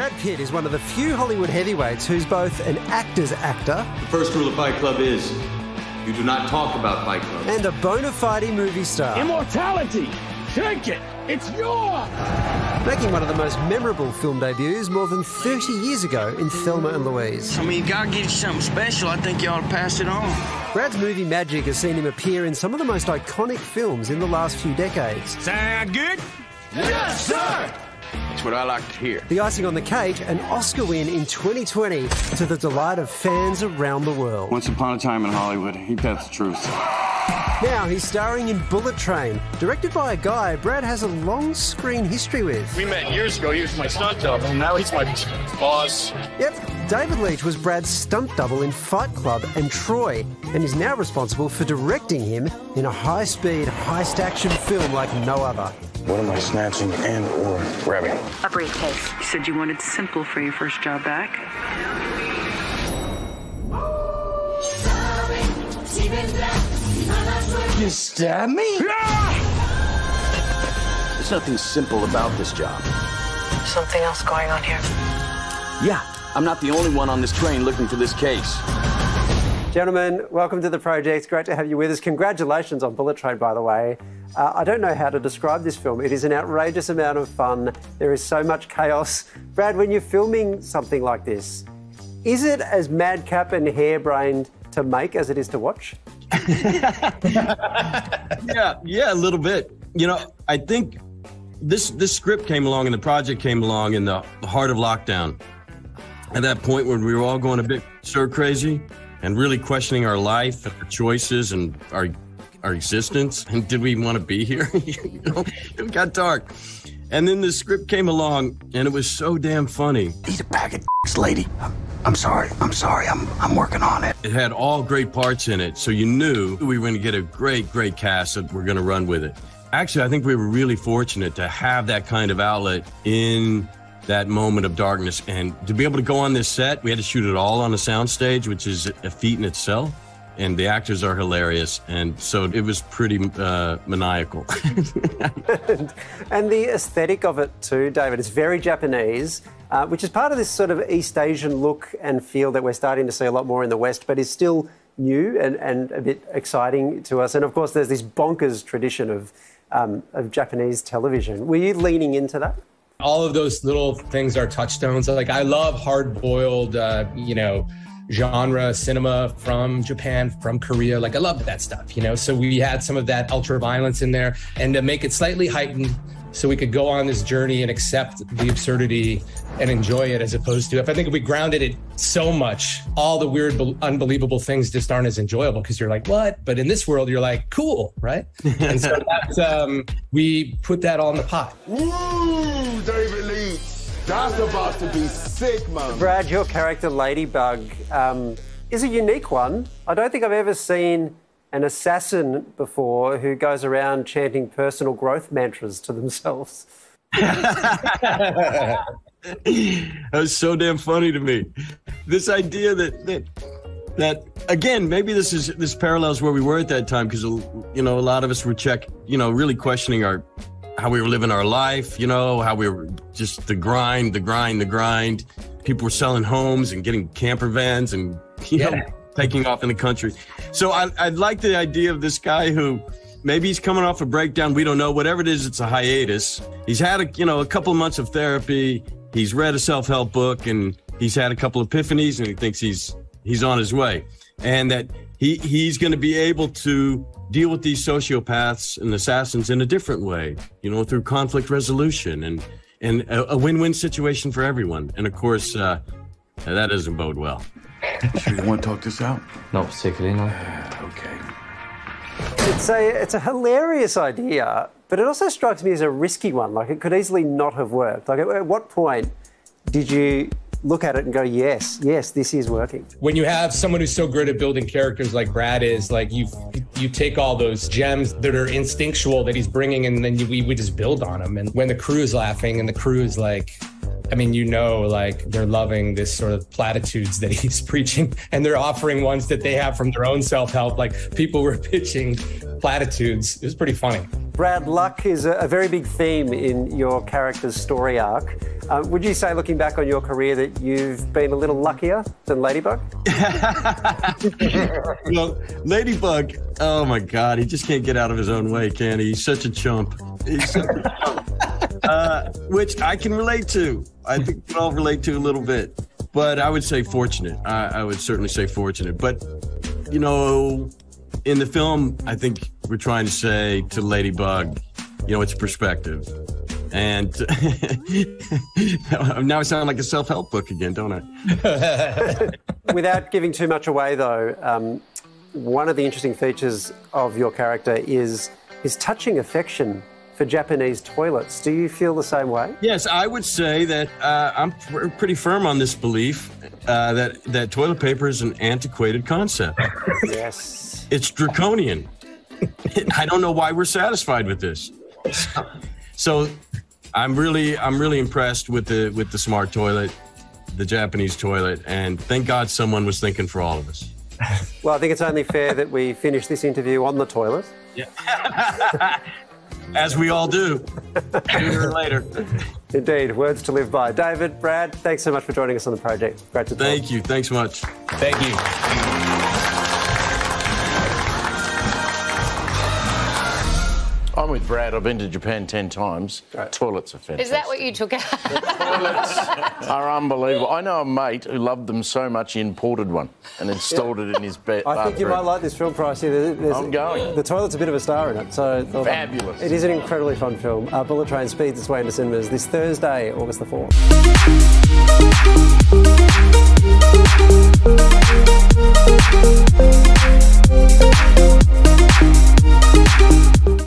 Brad Pitt is one of the few Hollywood heavyweights who's both an actor's actor. The first rule of Fight Club is you do not talk about Fight Club. And a bona fide movie star. Immortality! Take it! It's yours! Making one of the most memorable film debuts more than 30 years ago in Thelma and Louise. I mean, you gotta get you something special. I think you ought to pass it on. Brad's movie magic has seen him appear in some of the most iconic films in the last few decades. Sound good? Yes, sir! That's what I like to hear. The icing on the cake, an Oscar win in 2020 to the delight of fans around the world. Once upon a time in Hollywood, ain't that the truth? Now he's starring in Bullet Train, directed by a guy Brad has a long screen history with. We met years ago. He was my stunt double. and Now he's my boss. Yep, David Leitch was Brad's stunt double in Fight Club and Troy, and is now responsible for directing him in a high-speed, heist-action film like no other. What am I snatching and or grabbing? A briefcase. You said you wanted simple for your first job back. You stab me? There's nothing simple about this job. Something else going on here. Yeah, I'm not the only one on this train looking for this case. Gentlemen, welcome to the project. Great to have you with us. Congratulations on Bullet Train, by the way. Uh, I don't know how to describe this film. It is an outrageous amount of fun. There is so much chaos. Brad, when you're filming something like this, is it as madcap and harebrained to make as it is to watch? yeah, yeah, a little bit. You know, I think this this script came along and the project came along in the heart of lockdown. At that point when we were all going a bit stir crazy and really questioning our life and our choices and our our existence and did we want to be here? you know, it got dark. And then the script came along and it was so damn funny. Eat a bag of dicks, lady. I'm, I'm sorry. I'm sorry. I'm I'm working on it. It had all great parts in it, so you knew we were going to get a great, great cast that we're going to run with it. Actually, I think we were really fortunate to have that kind of outlet in that moment of darkness and to be able to go on this set. We had to shoot it all on a soundstage, which is a feat in itself. And the actors are hilarious, and so it was pretty uh, maniacal. and, and the aesthetic of it too, David, is very Japanese, uh, which is part of this sort of East Asian look and feel that we're starting to see a lot more in the West, but is still new and, and a bit exciting to us. And of course, there's this bonkers tradition of um, of Japanese television. Were you leaning into that? All of those little things are touchstones. Like I love hard boiled, uh, you know genre cinema from Japan, from Korea. Like I love that stuff, you know. So we had some of that ultra violence in there, and to make it slightly heightened, so we could go on this journey and accept the absurdity and enjoy it, as opposed to if I think if we grounded it so much, all the weird, unbelievable things just aren't as enjoyable because you're like, what? But in this world, you're like, cool, right? and so that's um, we put that all in the pot. Ooh, David Lee. That's about to be sick, man. Brad, your character Ladybug um, is a unique one. I don't think I've ever seen an assassin before who goes around chanting personal growth mantras to themselves. that was so damn funny to me. This idea that that that again, maybe this is this parallels where we were at that time because you know a lot of us were check, you know, really questioning our how we were living our life, you know, how we were just the grind, the grind, the grind. People were selling homes and getting camper vans and you yeah. know taking off in the country. So I, I like the idea of this guy who maybe he's coming off a breakdown. We don't know. Whatever it is, it's a hiatus. He's had a you know a couple of months of therapy. He's read a self help book and he's had a couple of epiphanies and he thinks he's he's on his way and that he he's going to be able to deal with these sociopaths and assassins in a different way. You know, through conflict resolution and and a, a win-win situation for everyone. And of course, uh, that doesn't bode well. Sure you want to talk this out? Not particularly, no. okay. It's a it's a hilarious idea, but it also strikes me as a risky one. Like it could easily not have worked. Like at what point did you look at it and go, yes, yes, this is working. When you have someone who's so good at building characters like Brad is, like you you take all those gems that are instinctual that he's bringing, and then we, we just build on them. And when the crew is laughing and the crew is like, I mean, you know, like they're loving this sort of platitudes that he's preaching, and they're offering ones that they have from their own self help. Like people were pitching platitudes. It was pretty funny. Brad, luck is a, very big theme in your character's story arc. Uh, would you say, looking back on your career, that you've been a little luckier than Ladybug? well, Ladybug, oh my God, he just can't get out of his own way, can he? He's such a chump. He's such a chump. Uh, which I can relate to. I think we all relate to a little bit. But I would say fortunate. I, I would certainly say fortunate. But, you know, in the film, I think we're trying to say to Ladybug, you know, it's perspective. And now I sound like a self help book again, don't I? Without giving too much away, though, um, one of the interesting features of your character is his touching affection for Japanese toilets. Do you feel the same way? Yes, I would say that uh, I'm pr- pretty firm on this belief uh, that that toilet paper is an antiquated concept. yes, it's draconian. I don't know why we're satisfied with this. So, I'm really I'm really impressed with the with the smart toilet, the Japanese toilet, and thank God someone was thinking for all of us. Well, I think it's only fair that we finish this interview on the toilet. Yeah. As we all do. Sooner or later. Indeed, words to live by. David, Brad, thanks so much for joining us on the project. Great to talk. Thank you. Thanks much. Thank you. I'm with Brad. I've been to Japan 10 times. Toilets are fantastic. Is that what you took out? Toilets are unbelievable. I know a mate who loved them so much he imported one and installed it in his bed. I think you might like this film, Pricey. There's, I'm going. The toilet's a bit of a star in it, so. Fabulous. It is an incredibly fun film. Uh, Bullet Train speeds its way into cinemas this Thursday, August the 4th.